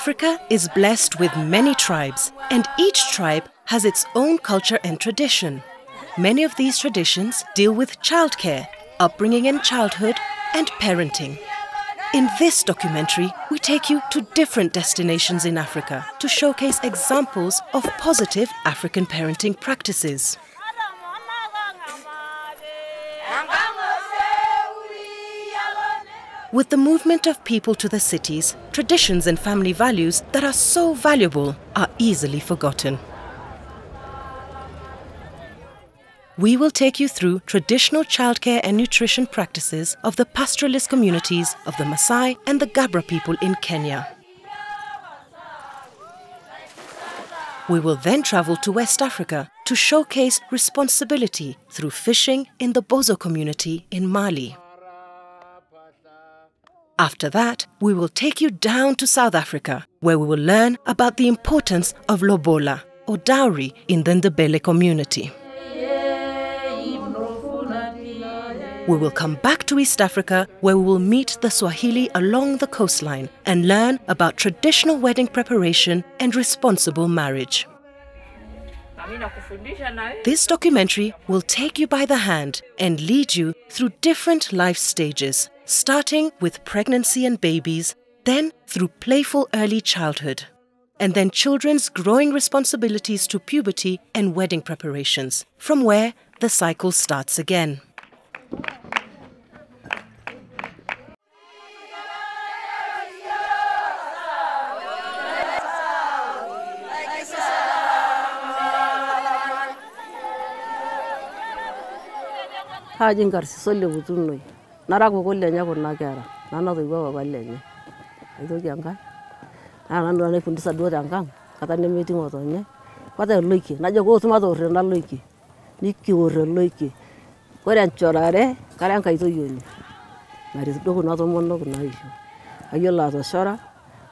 Africa is blessed with many tribes, and each tribe has its own culture and tradition. Many of these traditions deal with childcare, upbringing in childhood, and parenting. In this documentary, we take you to different destinations in Africa to showcase examples of positive African parenting practices. With the movement of people to the cities, traditions and family values that are so valuable are easily forgotten. We will take you through traditional childcare and nutrition practices of the pastoralist communities of the Maasai and the Gabra people in Kenya. We will then travel to West Africa to showcase responsibility through fishing in the Bozo community in Mali. After that, we will take you down to South Africa, where we will learn about the importance of lobola, or dowry, in the Ndebele community. We will come back to East Africa, where we will meet the Swahili along the coastline and learn about traditional wedding preparation and responsible marriage. This documentary will take you by the hand and lead you through different life stages, starting with pregnancy and babies, then through playful early childhood, and then children's growing responsibilities to puberty and wedding preparations, from where the cycle starts again. ka ji ngikarsiso levutu noi narakiwokolenyekor nakera nanatoiwa waba lenye atkia nka napundsaduwotangikang kata nimeti ngotonye kwata loike najokitumatoore naloike nikiore loike kore enchorare kara enkai toiwuoni naret duo kuna tomonok naisho kayiolo atoshora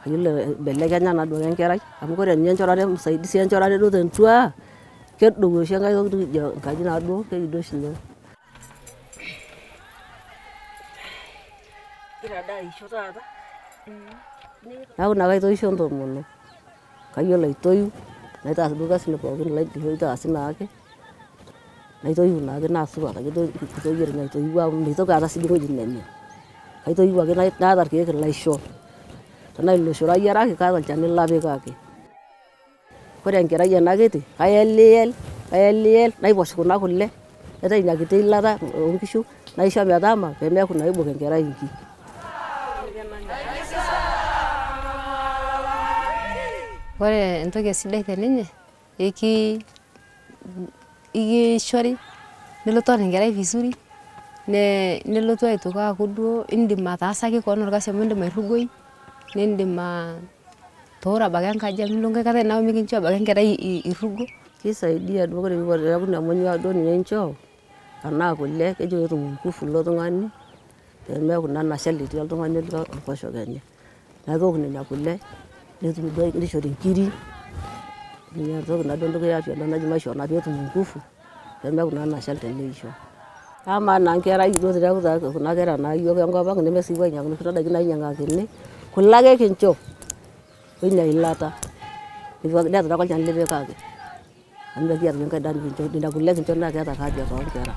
kayiolo aibelekenya naduake enkerai amu kore ninye enchorare msaidisi enchorare duo tentua kedou oshi enkae toki nikijo enkaji naaduo kekido oshi iyiok Neeku ina kaitoisho ntomonok kayiolo aitoiu naitaas duo kasin pookin laidim aitaasi naake naitoiu naake naa supat ake duo kitoyie aitoiu amu mitoki aata sii wueji nenya kaitoiu ake naata irkeek laisho tenaa iloshoro ayiaraki kaata olchani lapikaki kore enkerai ena kiti kaeliyel kaeliyel naiposh kuna kule naitayu ina kiti ilata oonkishu naisho metama peemeeku naa ibok enkerai inkik Ore entoki sidai teninye iki ikishori nelotu aton enkerai vizuri. Ne nelotu aitoki aaku duo indim ataasaki koon orkasi amu indim airrugoi nindim atooro abaki enkaji amu ilo nkae kata nawe mikincho abaki enkerai irrugo kisaidia duo kore peeku ina monyua duo ninye inchoo anaa kule kejo peetum nguvu ilo tung'ani. Peemeeku naa nashal etii oltung'ani orkoshoke enye neeku kewok nena kule netum duo nishori nkiri ina toki naduo entoki afya naji maishoo naa peetum nguvu peemeeku naa nashal teneisho amaa naa nkerai duo kuna kera naa yiok enkop ang nemesikipuo ainyiang'u inoshi daiki nainyiang'akini kule ake kincho woina ilata. Netu ake olchani lipikaki amu mekiata enkae daa nikincho nena kule kincho naa keeta afya toonkera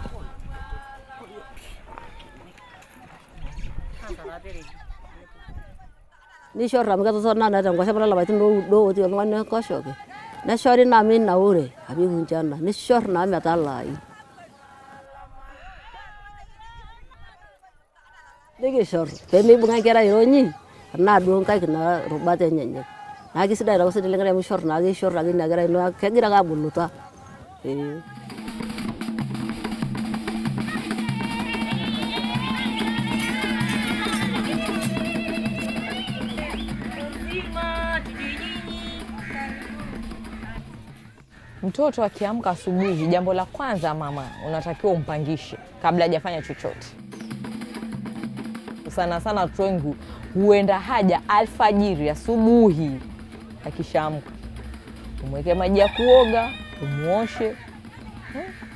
nishor amu ketotona naa tenkoshopo olapaitin oudo otii oltung'ani enkoshoke neshori naa minaure apik nchana nishor naa metalaayu nikishor pemeibung'a enkerai ironyi enaa duo nkaik naa rubat enyenyek naa kisidai taa osesen lenkerai amu ishor naake ishor ake ina kerai ino kegira ake abuluta ee Mtoto akiamka asubuhi, jambo la kwanza mama unatakiwa umpangishe kabla hajafanya chochote. Sana sana watoto wengi huenda haja alfajiri, asubuhi, akishaamka umweke maji ya kuoga, umwoshe umwoshe,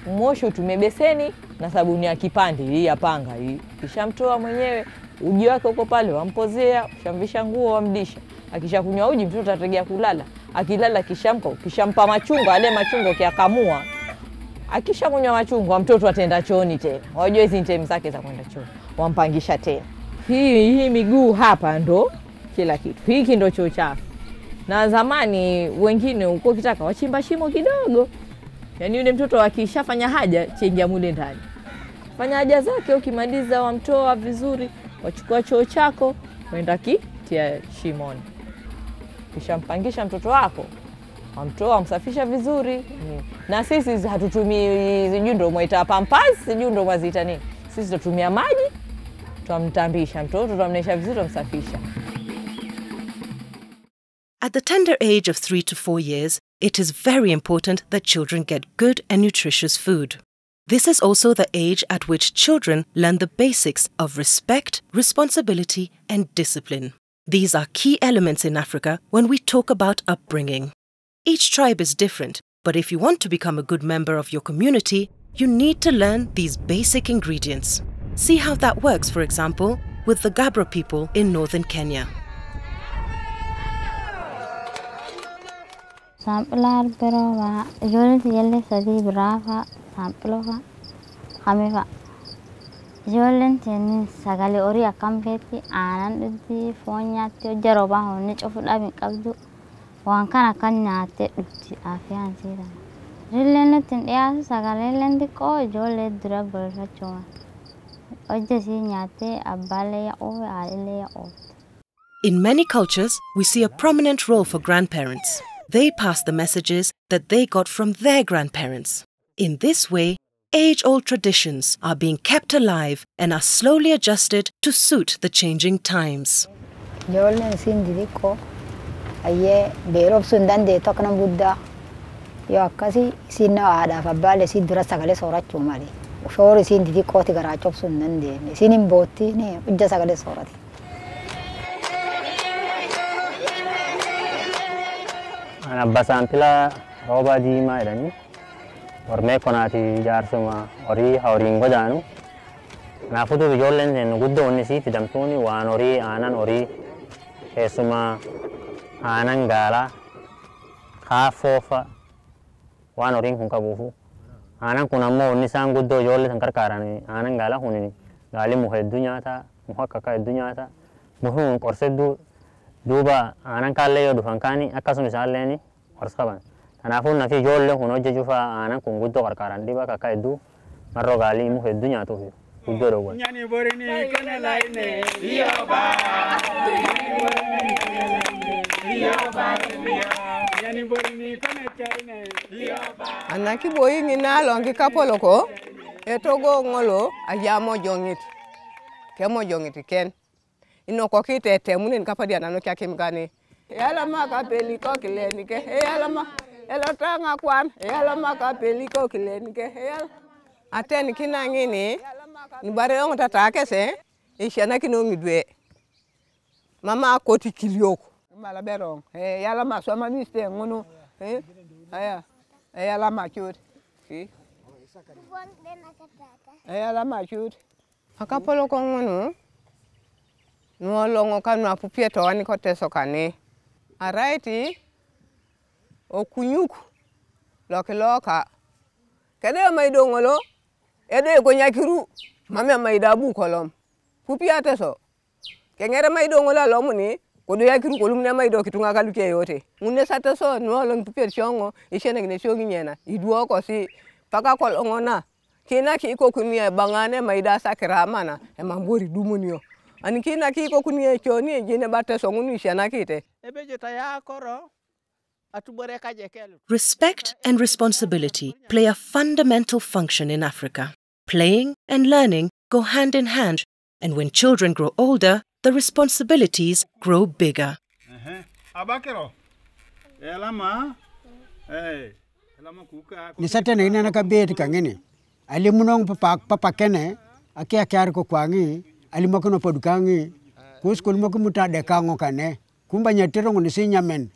umuoshe, utumie beseni na sabuni ya kipande hii ya panga hii. Kishamtoa mwenyewe uji wake uko pale, wampozea, ushamvisha nguo, wamdisha. Akishakunywa uji, mtoto atategea kulala. Akilala kishamka, kishampa machungwa, ale machungwa kiakamua akisha kunywa machungwa mtoto ataenda chooni tena. Wajua hizi ni time zake za kwenda chooni, wampangisha tena. Hii hii miguu hapa ndo kila kitu, hiki ndo choo chafu. Na zamani wengine uko kitaka wachimba shimo kidogo, yani yule mtoto akishafanya haja chengia mule ndani, fanya haja zake, ukimaliza wamtoa vizuri, wachukua choo chako waenda kitia shimoni, kishampangisha mtoto wako wamtoa wamsafisha vizuri mm. na sisi hatutumii sijui ndo mwaita pampas sijui ndo mwaziita nini sisi tutumia maji twamtambisha mtoto twamnaisha vizuri twamsafisha At the tender age of three to four years, it is very important that children get good and nutritious food. This is also the age at which children learn the basics of respect, responsibility, and discipline. These are key elements in Africa when we talk about upbringing. Each tribe is different, but if you want to become a good member of your community, you need to learn these basic ingredients. See how that works, for example, with the Gabra people in northern Kenya. Ijoolleen sagalee horii akkam feetti aannan dhugdi, foon hojja roobaa hin qabdu. Waan kana kan nyaattee dhugdi afiyaan hin dhiyaatu xiqqoo ijoollee dura. Hojja nyaattee abbaallee yaa'uu haadhallee yaa'uu. In many cultures, we see a prominent role for grandparents. They pass the messages that they got from their grandparents. In this way, age old traditions are being kept alive and are slowly adjusted to suit the changing times. Ijoolleen isiin xixiqqoo hayyee eh, beerobsuu hin dandeettu akka nama guddaa yoo akkasii isiin haadhaaf abbaallee isiin dura sagalee soorachuu malee shoora isiin xixiqqooti garaa cobsuu hin dandeenye isiin hin bootti hojja sagalee soorati. Ana abbaa saantilaa roobaa diimaa jedhanii ijoolleen seennu guddoo inni sii fidamtuuni waan horii aanan horii keessumaa aanan gaalaa kaafoofa waan horiin kun qabuufu. Aanan kun ammoo inni isaan guddoo ijoollee san qarqaaran aanan gaalaa kun gaalii muka hedduu nyaata muka akka akka hedduu nyaata muki kun qorsa hedduu duuba aanan kaallee yoo dhufan kaani akkasuma isaallee qorsa qaban. Kanaafuu nafi ijoolleen kun hojjechuu fa'aa aanan kun guddoo qarqaaran. Dhibaa kakka hedduu marroo gaalii imuu hedduu nyaatuuf guddoo dhoowwan. Nyaanni borinii kana laayine dhiyyoo baa. Nyaanni borinii kana kapolo ko etogo ngolo ayamo jongit kemo jongit ken. Ino ko kite temunin kapadi anano kya kimgani yala ma kapeli ko kileni ke yala ma elo tanga kwan. Yalo maka peli ko kilen ke. Yal aten kinangini ni bare ong tata kese ishana kinongi dwe mama koti kiliok mala berong. Eh yala ma so ma miste ngono. Eh aya yala ma chut ki yala ma chut akapolo ko ngono. Nuolongo kanu apupie towani koteso kani araiti okunyuku loki loka. Kede mai dongolo ede ko nyakiru mame mai dabu kolom pupia teso kengere mai dongolo alomuni kodo yakiru kolum ne mai do kitunga kaluke yote munne sate so no long pupia chongo ishene gne shogi nyena. Iduo ko si paka kolongo na. Kina ki ko kunie bangane mai da sakira mana e mambori dumunio ani kina ki ko kunie choni jine bate so ngunu ishena kite. Ebe jeta ya koro. Respect and responsibility play a fundamental function in Africa. Playing and learning go hand in hand, and when children grow older, the responsibilities grow bigger. Abakero. Elama. Eh. Elama kuka. ni sate na ina naka beti kangene ali munong papa papa kene ake akyar ko kwangi ali makono podukangi kus kul mako de kango kane kumba nyatero ngone si nyamen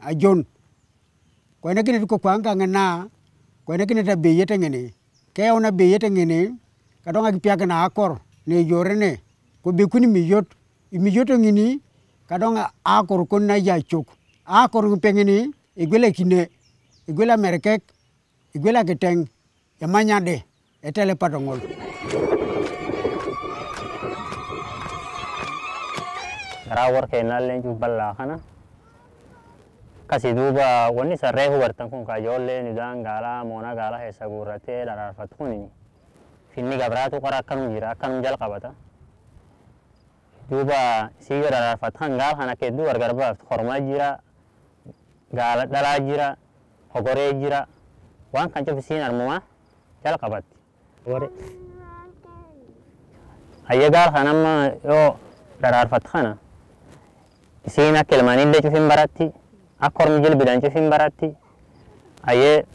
kwene kini tiko kwanga ngena kwene kini ta be yete ngene ke ona be yete ngene kadonga kipiaka na akor ne yorene ko be kuni miyot imiyoto ngini kadonga akor kon na ya chok akor ngpengini igwela kine igwela merkek igwela keteng emanyade etele patongol rawar kai lenju balla kana kasi duuba wanni isa reefu bartan kun ka ijoollee midhaan gaalaa moona gaalaa keessa guurratee dharaarfatu kun finni gabraatu qara akkanum jira akkanum jalqabata duuba isii dharaarfatan gaal kana kedduu gargar baaftu kormaa jira gaala dhalaa jira hogoree jira waan kan cufi isiin armuma jalqabatti hayya gaal kanamma yoo dharaarfat kana isiin akka cufin baratti akka ormi jilbidan cufin baratti ayyee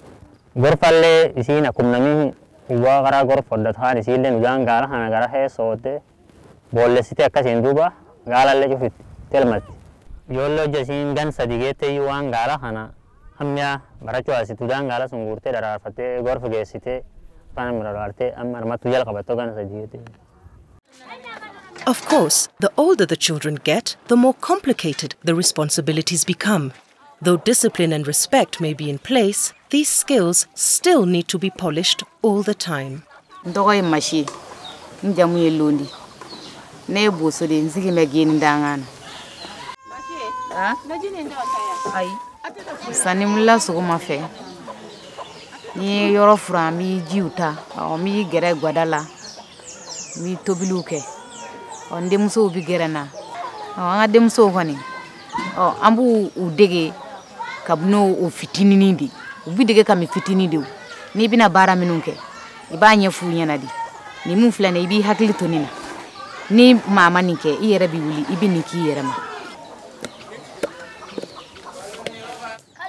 gorfallee isiin akkum namni uwwaa karaa gorf hoddataan isiillee midhaan gaala kana gara hojja isiin gan sadi geette. Of course, the older the children get, the more complicated the responsibilities become. Though discipline and respect may be in place, these skills still need to be polished all the time. sani mula sogoma fɛ ni ye yɔrɔ ɔ n n n n kabini o fitininin de u bi dege kami fitinin de n'i bɛna baara minnu kɛ i b'a ɲɛf'u ɲɛna de nin min filɛ nin i b'i hakili to na ni maa ma nin kɛ i yɛrɛ bi wuli i nin k'i yɛrɛ ma.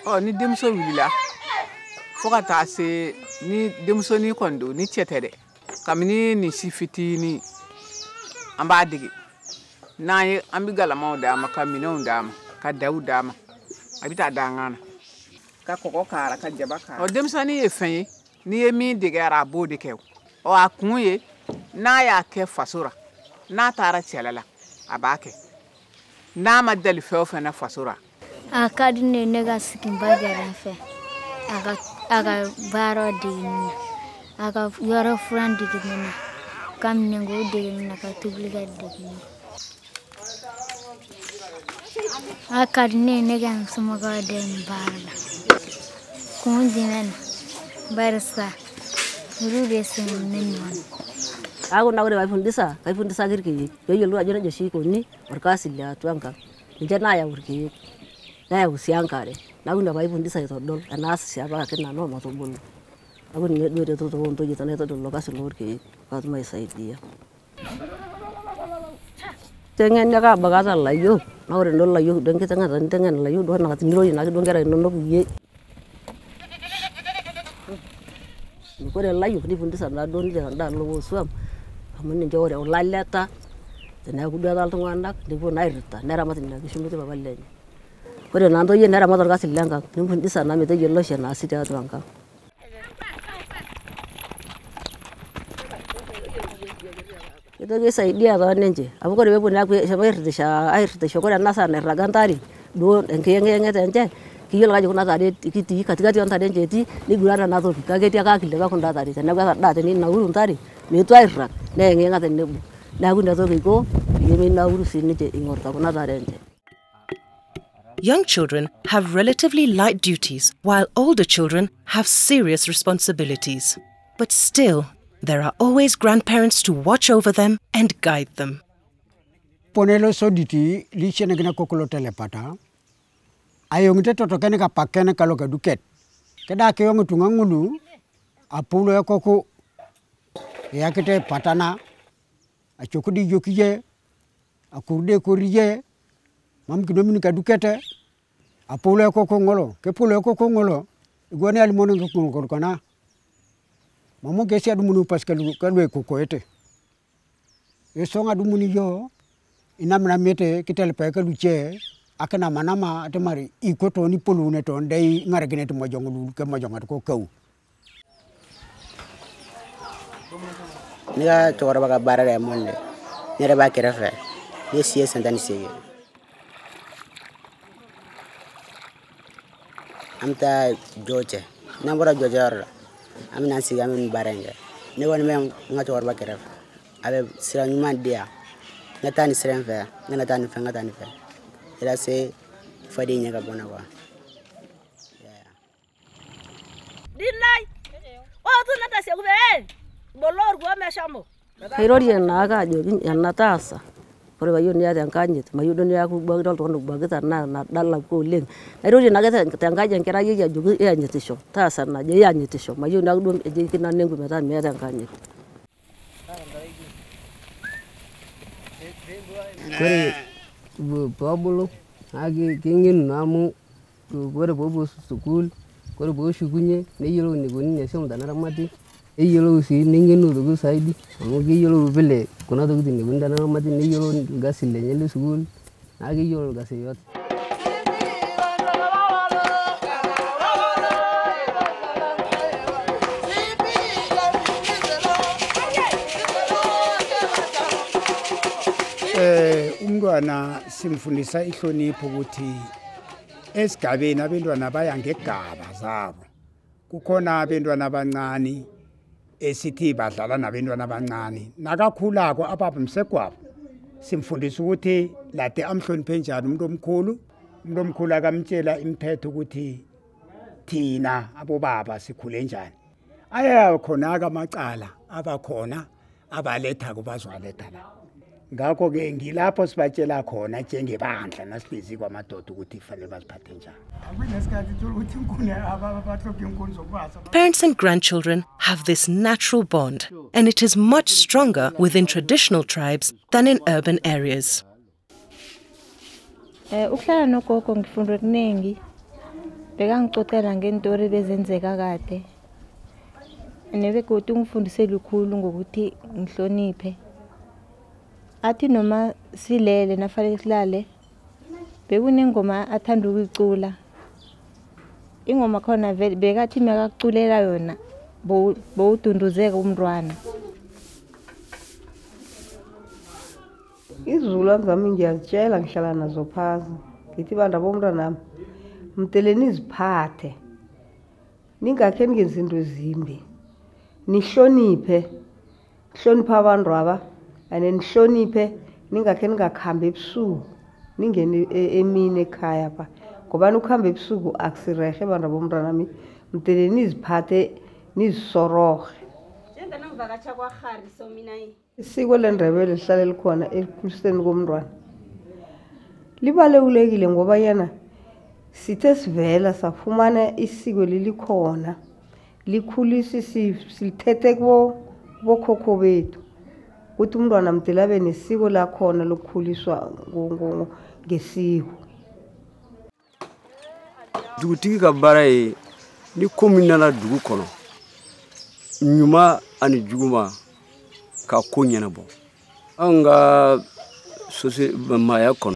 Ɔ ni denmuso wulila fo ka taa se ni denmusonin kɔni don ni cɛ tɛ dɛ kabini nin si fitinin an b'a dege n'an ye an galamaw d'a ma ka minɛnw d'a ma ka daw d'a ma a bɛ taa dangan na ka kɔgɔ k'a la ka jaba k'a la ɔ denmisɛnnin ye fɛn ye. N'i ye min dege a la a b'o de kɛ o. Ɔ a kun ye n'a y'a kɛ faso ra n'a taara cɛla la a b'a kɛ. N'a ma deli fɛn o fɛn na faso ra A ka di ne ye ne ka sigi n ba kɛrɛfɛ a ka a ka baara dege ne na. A ka yɔrɔ furan dege ne na. Ka minɛnko dege ne na ka tobili kɛ dege ne na akadne nagan sumagoden barna kundinan barsa. Rude sun ninwan ago nagode vai fundisa vai fundisa girki yoyo lu ajona joshi konni orkasilla tuanka njana Naya urki usiang ya usianka nak nagunda desa itu itodol anas siapa kena no matobulu ago ni do de to to onto jitana itodol lokasi lu urki katuma isaidia tengen ya kabagatan yuk nawre ndol la yuhu don kita ngata nte ngana la yuhu don nakati ngiro yina don gara non noku ye. Ni ko la yuhu ni fundi sanda don ja da lo wo suam. Amun ni jawre leta, lallata tena ku da dal tunga ndak ni fu nairta nera matin na kishu mutu baballe ni ko de nando ye nera mator kasil langa ni fundi sanda mi to yello shena asita to anka amu peepuo neeku ena saa ntare duo enkiyeng'iyeng'et enche kiyiolo kuna tare kitii katikati enche etii niguran ena toki kake etii ake kunda tare teneeku etadaa teninauru meetu neyeng'iyeng'a tenebo neeku peyie meinauru sii ninche ing'orita kuna tare enche Young children have relatively light duties, while older children have serious responsibilities. But still, there are always grandparents to watch over them and guide them. ponelo soditi li chene gina kokolo telepata ayong te toto kene ka pakene kalo ka duket. Keda ke yong tunga ngulu apulo ya koko ya kete patana achokudi jokiye akurde koriye mam kidomin ka dukete apulo ya koko ngolo ke pulo ya koko ngolo igone ali mono mamu gesi adu munu pas kalu kalu we ko koyete e songa adu muni yo. Ina mena mete kitel pe ka luche akana manama nama iko to ni polu ne to ndei ngargine to mojongo lu ke majang ko kau ne ka baka ka monde, la mɔni de ye ni an bɛ n'an sigi an bɛ nin baara in kɛ ne kɔni bɛ n ka cɛkɔrɔba kɛrɛfɛ a bɛ sira ɲuman di yan n ka taa nin sira in fɛ n kana taa nin fɛ n ka taa nin fɛ i se faden ɲɛ ka bɔ na pore ba yun ya tan kanje ma yudon ya ku bag dol ton bag tan na na dal la ko leng na roje na ga tan tan ga jan kira ya jugu ya nyete sho ta san na je ya nyete sho ma yun na dum e je kinan nengu me tan me tan kanje kore bu pablo agi kingin namu kore bobo sukul kore bo shugunye ne yiro ne gonni ne sem danara mati neyiolou sii neng'enu aitoki saidi. Amu keyiolou vile kuna tokitin enikoni teneramati neyiolou ilkasin lenye le sukuul naa keyiolo ilkasi yote. Eh umntwana simfundisa ihlonipho ukuthi esigabeni abantwana baya ngegaba zabo. Kukhona abantwana abancane esithi badlala nabantwana abancane. Nakakhulako ababa msegwabo simfundisa ukuthi lade amhloniphe njani umuntu omkhulu. Umuntu omkhulu akamtshela imithetho ukuthi thina abobaba sikhule njani. Aya khona-ke amacala abakhona abaletha kubazwaletha la. Ngakho-ke ngilapho sibatshela khona njengebandla nasibizi kwamadoda ukuthi kufanele baziphathe njani akunesikhathi thola ukuthi inkuni abahlophe inkuni zokubaza Parents and grandchildren have this natural bond, and it is much stronger within traditional tribes than in urban areas. Eh ukuhlala nogogo ngifunda okuningi. Bekangicocela ngentori bezenzeka kade. Nebegodu ungifundise lukhulu ngokuthi ngihloniphe. Athi noma silele nafanele silale bekunengoma athanda ukuyicula. Ingoma khona vele bekathi makaculela yona bowu- bowudunduzeka umntwana. izizukulwane zami ngiyazitshela ngihlala nazo phasi ngithi bantu bomntwanami mdele niziphathe ningakhe ningenzi into zimbi nihloniphe hloniphe abantu aba and nihloniphe ningakhe ningakhambi ebusuku ningene e- emini ekhaya pha. Ngoba ukuhamba ebusuku? Akusirehe bantu bomntwanami mdele niziphathe nizisoroge njenganongivakatsha kwarhari so mina isiko lendebele lihlale likhona ekukhuliseni komntwana. Libalulekile ngobayana sithe sivela safumana isiko lilikhona likhulisi si- silithethe bokhokho bethu. Ukuthi umntwana mdele abe nesiko lakhona lokukhuliswa ngesiko dugutigi ka baara ye ni ko min nana dugu kɔnɔ ɲuman ani juguma ka ko ɲɛnabɔ anw ka maaya kɔnɔ